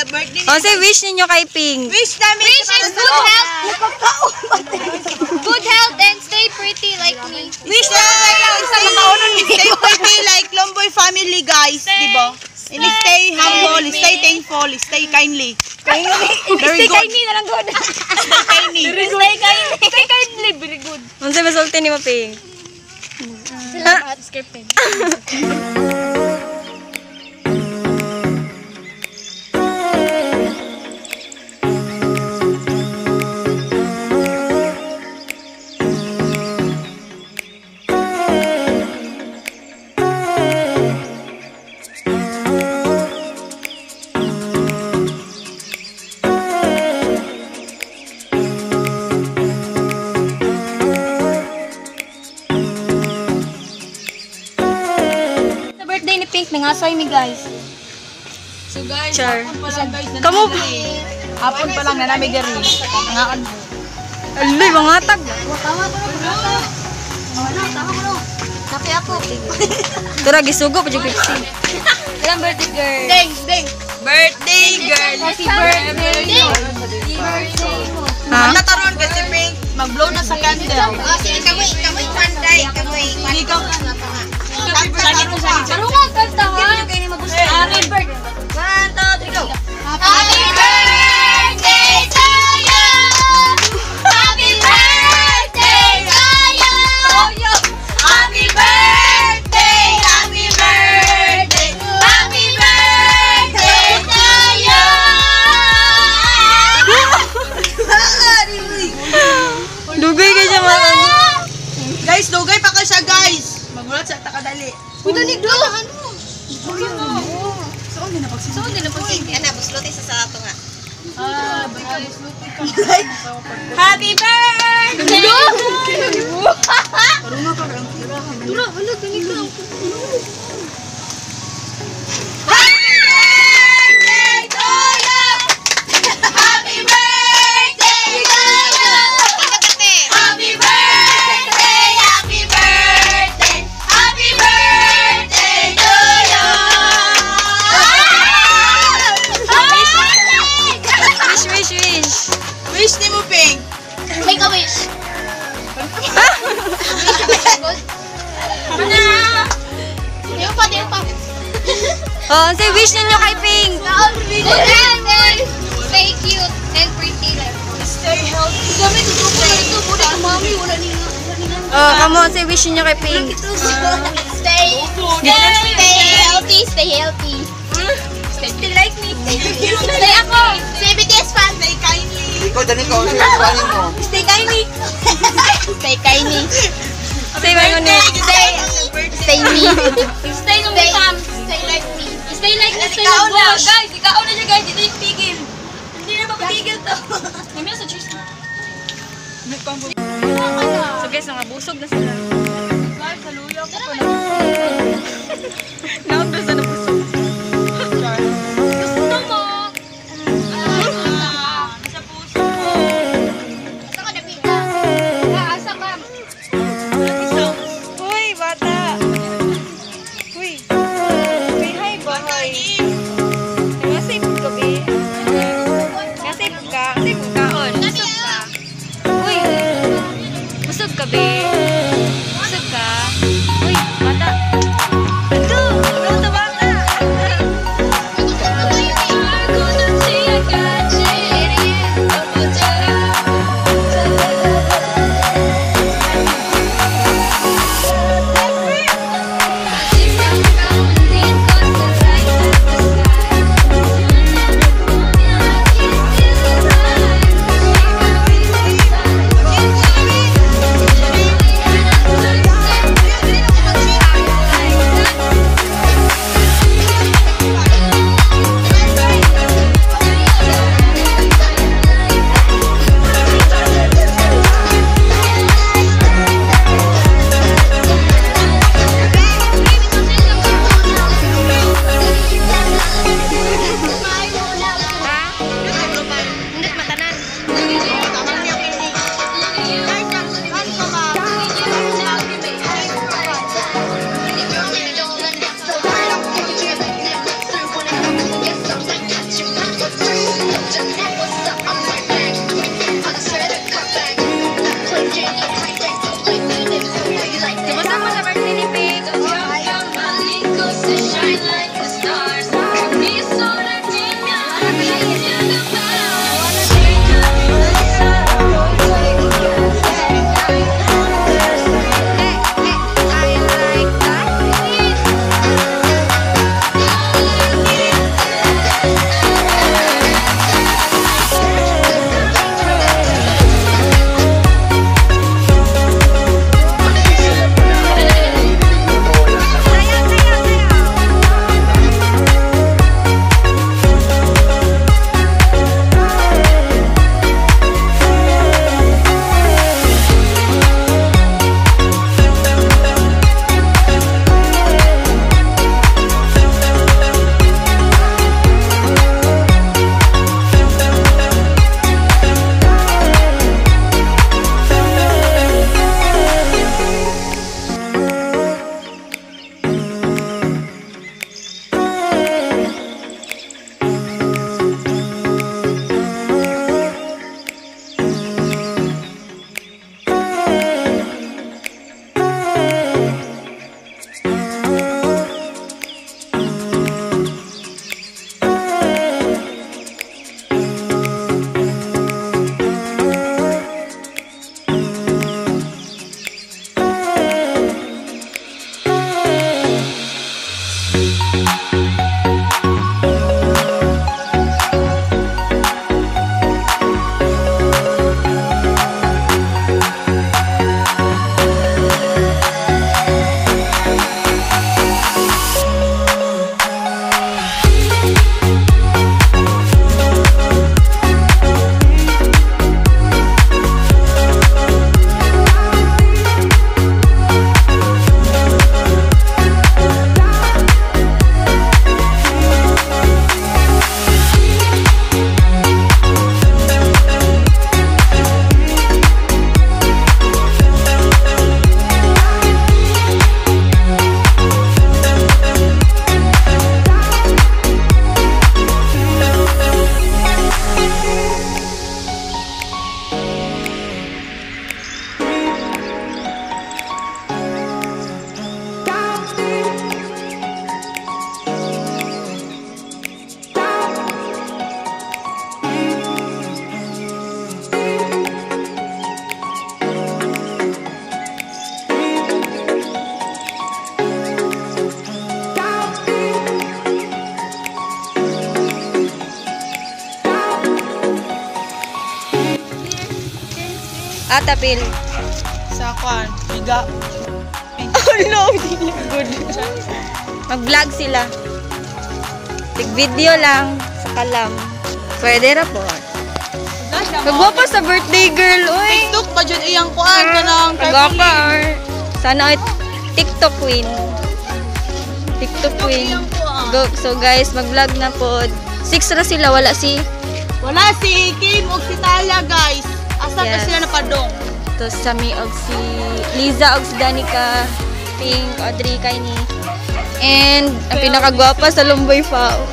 O, say wish ninyo kay Pink. Wish namin Wish sa is good health. Good health and stay pretty like me. Wish namin stay, stay pretty like Lomboy family guys, di ba? And stay humble, stay thankful, stay kindly. Very good. na lang good. Stay kindly. Stay kindly. Stay kindly. Very good. Unsa masulti ni mo Pink? Salamat. Scripted. nangasay mi guys. So guys, Char. hapon pa lang guys. Kamu- diri. Hapon pa lang na namin diri. Nangaan mo. Alay, mga tag. Tama ko na. Tama ko na. Napi ako. Tura, gisugo pa dyan Pixie. Ilang birthday girl? Ding, ding. Birthday girl. Happy birthday. Happy birthday. Ha? Tataron kasi pink. Mag-blow na sa candle. Oh, sige, kamoy, kamoy. O, say wish ninyo kay Pink. Good health, stay cute and pretty. Stay healthy. Dami, dito ko na ito. Muna ko, mami. Wala nila. O, come on, say wish ninyo kay Pink. Stay, stay healthy, stay healthy. Stay like me. Stay ako. Stay BTS fan. Stay kindly. Ikaw, dali mo. Stay kindly. Stay kindly. Stay, stay me. Na. Guys, ikaw na siya guys. Ito yung tigil. Hindi na mapatigil to. Kami na sa cheese. So guys, mga busog na sila. Guys, saluya ko pa na sa nabusog. Tapil? Sa kwan, biga. Oh no, good. Mag-vlog sila. Tig-video lang sa kalam. Pwede ra po. Kagwapa sa birthday girl, uy. TikTok pa dyan iyang kuan ka ng Kagwapa or sana ay TikTok queen. TikTok queen. Go. So guys, mag-vlog na po. Six na sila, wala si Wala si Kim o si Talia guys. Asa Yes. ka sila napadong? to Sami og si Liza og si Danica, Pink, Audrey, Kaini. And ang pinakagwapa sa Lumboy Fao.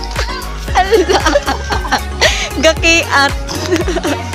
Ala. Gakiat.